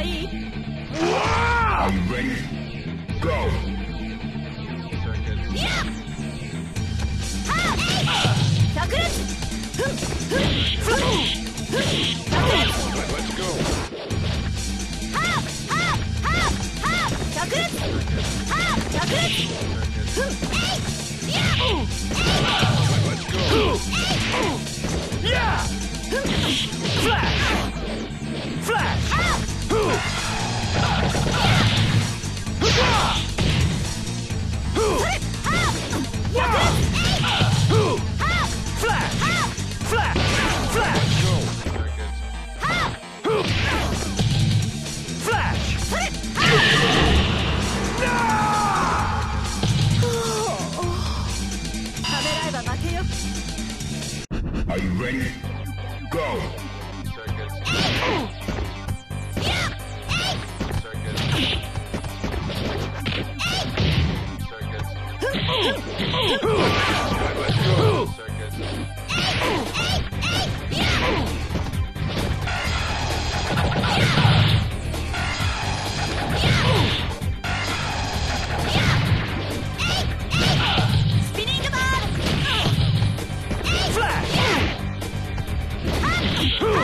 はいい Are you ready? Go! Circuit. いやはあえい炸裂ふんふんふんふん炸裂 Let's go! はあはあはあはあ炸裂はあ炸裂 Circuit. ふんえいいや Let's go! Yeah! Flash! Flash! Are you ready? Go! Circuit. Circuit. Station.